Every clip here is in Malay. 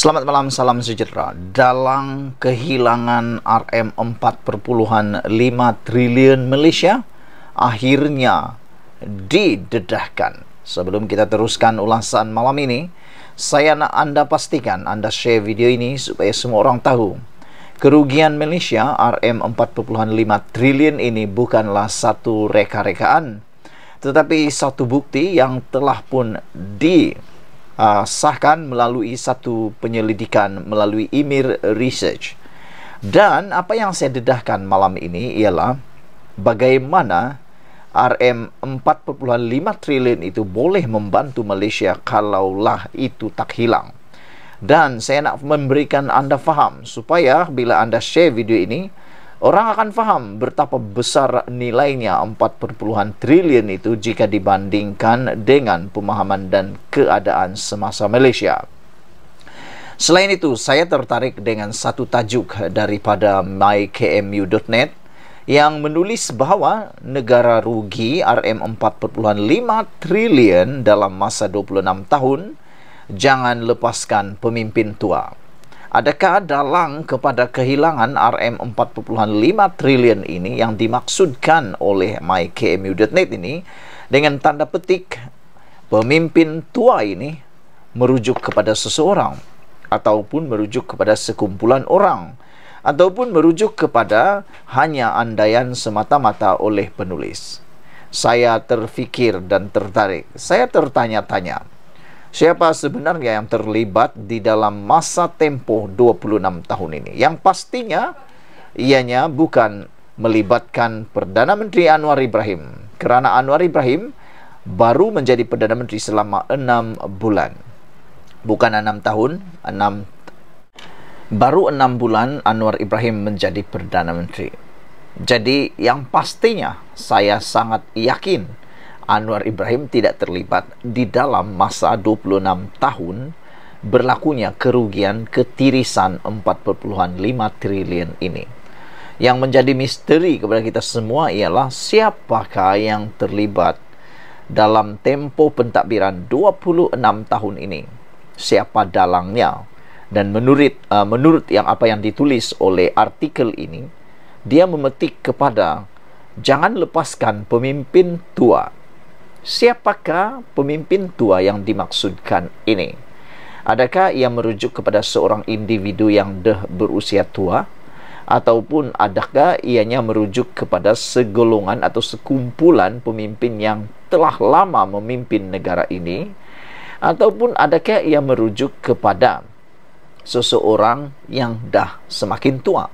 Selamat malam, salam sejahtera. Dalam kehilangan RM 4.5 triliun Malaysia, akhirnya didedahkan. Sebelum kita teruskan ulasan malam ini, saya nak anda pastikan anda share video ini supaya semua orang tahu kerugian Malaysia RM 4.5 triliun ini bukanlah satu reka-rekaan tetapi satu bukti yang telah pun di uh, sahkan melalui satu penyelidikan melalui Emir Research. Dan apa yang saya dedahkan malam ini ialah bagaimana RM 4.5 triliun itu boleh membantu Malaysia kalaulah itu tak hilang. Dan saya nak memberikan anda faham supaya bila anda share video ini, orang akan faham betapa besar nilainya 4 triliun itu jika dibandingkan dengan pemahaman dan keadaan semasa Malaysia. Selain itu, saya tertarik dengan satu tajuk daripada mykmu.net yang menulis bahawa negara rugi RM 4.5 triliun dalam masa 26 tahun jangan lepaskan pemimpin tua. Adakah dalang kepada kehilangan RM 4.5 triliun ini yang dimaksudkan oleh mykmu.net ini dengan tanda petik pemimpin tua ini merujuk kepada seseorang ataupun merujuk kepada sekumpulan orang ataupun merujuk kepada hanya andaian semata-mata oleh penulis. Saya terfikir dan tertarik. Saya tertanya-tanya siapa sebenarnya yang terlibat di dalam masa tempoh 26 tahun ini. Yang pastinya ianya bukan melibatkan Perdana Menteri Anwar Ibrahim. Kerana Anwar Ibrahim baru menjadi Perdana Menteri selama 6 bulan. Bukan 6 tahun, 6 baru 6 bulan Anwar Ibrahim menjadi Perdana Menteri. Jadi yang pastinya saya sangat yakin Anwar Ibrahim tidak terlibat di dalam masa 26 tahun berlakunya kerugian ketirisan 4.5 triliun ini. Yang menjadi misteri kepada kita semua ialah siapakah yang terlibat dalam tempo pentadbiran 26 tahun ini. Siapa dalangnya? Dan menurut uh, menurut yang apa yang ditulis oleh artikel ini, dia memetik kepada jangan lepaskan pemimpin tua Siapakah pemimpin tua yang dimaksudkan ini? Adakah ia merujuk kepada seorang individu yang dah berusia tua? Ataupun adakah ianya merujuk kepada segolongan atau sekumpulan pemimpin yang telah lama memimpin negara ini? Ataupun adakah ia merujuk kepada seseorang yang dah semakin tua?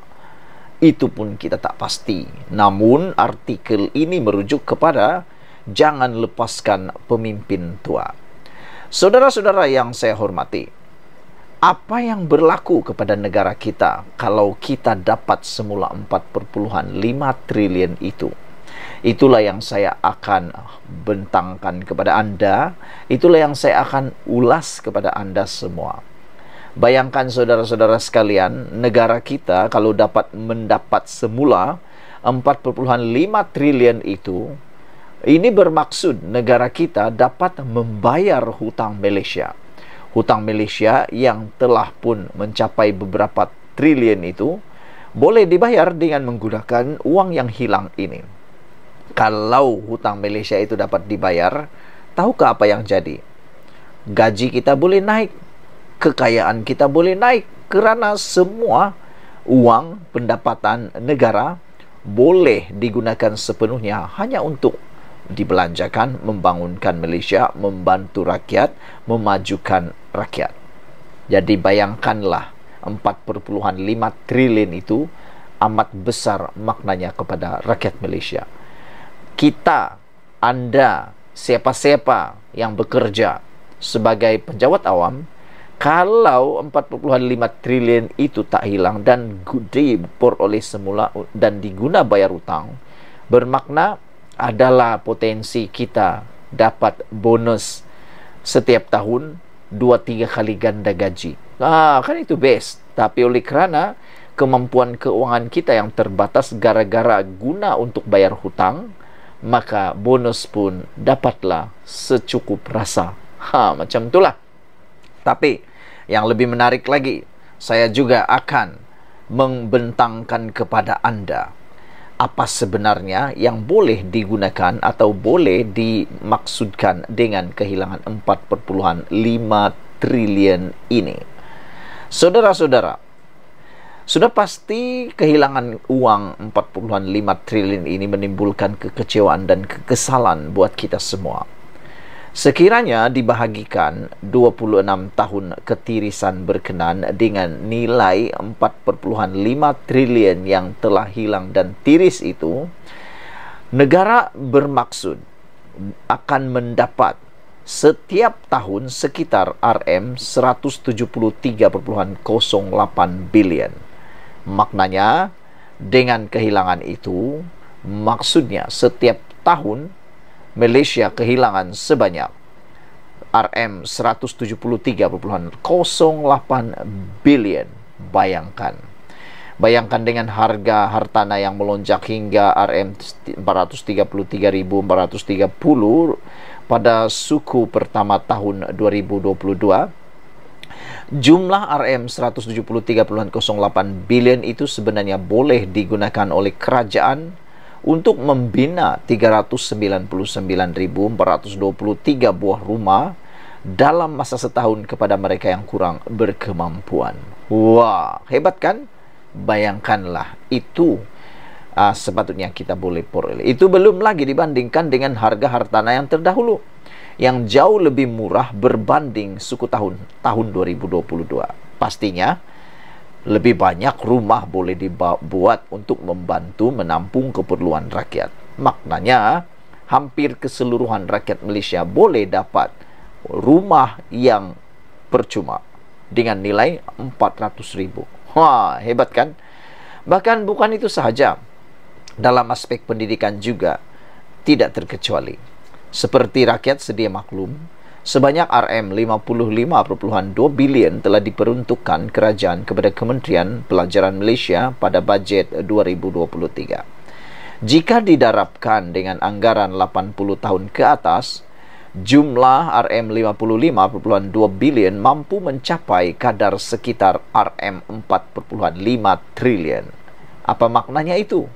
Itu pun kita tak pasti. Namun artikel ini merujuk kepada jangan lepaskan pemimpin tua. Saudara-saudara yang saya hormati, apa yang berlaku kepada negara kita kalau kita dapat semula 4.5 triliun itu? Itulah yang saya akan bentangkan kepada anda. Itulah yang saya akan ulas kepada anda semua. Bayangkan saudara-saudara sekalian, negara kita kalau dapat mendapat semula 4.5 triliun itu, ini bermaksud negara kita dapat membayar hutang Malaysia. Hutang Malaysia yang telah pun mencapai beberapa triliun itu boleh dibayar dengan menggunakan uang yang hilang ini. Kalau hutang Malaysia itu dapat dibayar, tahukah apa yang jadi? Gaji kita boleh naik, kekayaan kita boleh naik kerana semua uang pendapatan negara boleh digunakan sepenuhnya hanya untuk dibelanjakan membangunkan Malaysia, membantu rakyat, memajukan rakyat. Jadi bayangkanlah 4.5 triliun itu amat besar maknanya kepada rakyat Malaysia. Kita, anda, siapa-siapa yang bekerja sebagai penjawat awam, kalau 4.5 triliun itu tak hilang dan dibor oleh semula dan diguna bayar hutang, bermakna adalah potensi kita dapat bonus setiap tahun dua tiga kali ganda gaji. Ah, kan itu best. Tapi oleh kerana kemampuan keuangan kita yang terbatas gara-gara guna untuk bayar hutang, maka bonus pun dapatlah secukup rasa. Ha, macam itulah. Tapi Yang lebih menarik lagi, saya juga akan membentangkan kepada anda apa sebenarnya yang boleh digunakan atau boleh dimaksudkan dengan kehilangan 4.5 triliun ini. Saudara-saudara, sudah pasti kehilangan uang 4.5 triliun ini menimbulkan kekecewaan dan kekesalan buat kita semua. Sekiranya dibahagikan 26 tahun ketirisan berkenan dengan nilai 4.5 triliun yang telah hilang dan tiris itu, negara bermaksud akan mendapat setiap tahun sekitar RM 173.08 bilion. Maknanya, dengan kehilangan itu, maksudnya setiap tahun Malaysia kehilangan sebanyak RM 173.08 bilion. Bayangkan. Bayangkan dengan harga hartana yang melonjak hingga RM 433.430 pada suku pertama tahun 2022 jumlah RM 173.08 bilion itu sebenarnya boleh digunakan oleh kerajaan untuk membina 399,423 buah rumah dalam masa setahun kepada mereka yang kurang berkemampuan. Wah, hebat kan? Bayangkanlah itu uh, sepatutnya kita boleh peroleh. Itu belum lagi dibandingkan dengan harga hartana yang terdahulu yang jauh lebih murah berbanding suku tahun tahun 2022. Pastinya lebih banyak rumah boleh dibuat untuk membantu menampung keperluan rakyat. Maknanya, hampir keseluruhan rakyat Malaysia boleh dapat rumah yang percuma dengan nilai 400 ribu. Wah, hebat kan? Bahkan bukan itu sahaja. Dalam aspek pendidikan juga tidak terkecuali. Seperti rakyat sedia maklum, Sebanyak RM 55.2 bilion telah diperuntukkan kerajaan kepada Kementerian Pelajaran Malaysia pada bajet 2023. Jika didarabkan dengan anggaran 80 tahun ke atas, jumlah RM 55.2 bilion mampu mencapai kadar sekitar RM 4.5 trilion. Apa maknanya itu?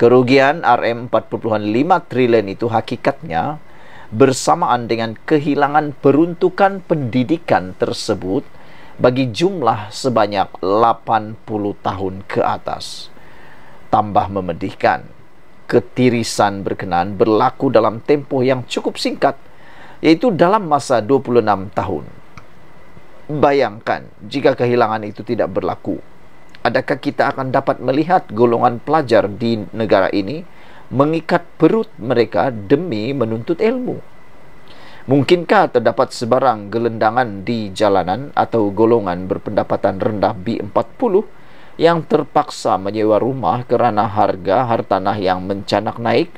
Kerugian RM 4.5 trilion itu hakikatnya bersamaan dengan kehilangan peruntukan pendidikan tersebut bagi jumlah sebanyak 80 tahun ke atas. Tambah memedihkan, ketirisan berkenaan berlaku dalam tempoh yang cukup singkat, yaitu dalam masa 26 tahun. Bayangkan jika kehilangan itu tidak berlaku, adakah kita akan dapat melihat golongan pelajar di negara ini mengikat perut mereka demi menuntut ilmu. Mungkinkah terdapat sebarang gelendangan di jalanan atau golongan berpendapatan rendah B40 yang terpaksa menyewa rumah kerana harga hartanah yang mencanak naik?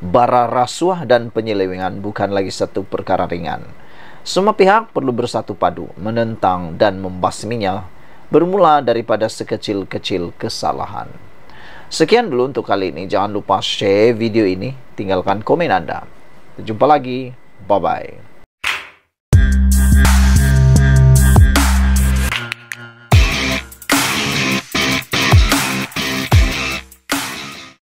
Bara rasuah dan penyelewengan bukan lagi satu perkara ringan. Semua pihak perlu bersatu padu menentang dan membasminya bermula daripada sekecil-kecil kesalahan. Sekian dulu untuk kali ini. Jangan lupa share video ini. Tinggalkan komen anda. Jumpa lagi. Bye-bye.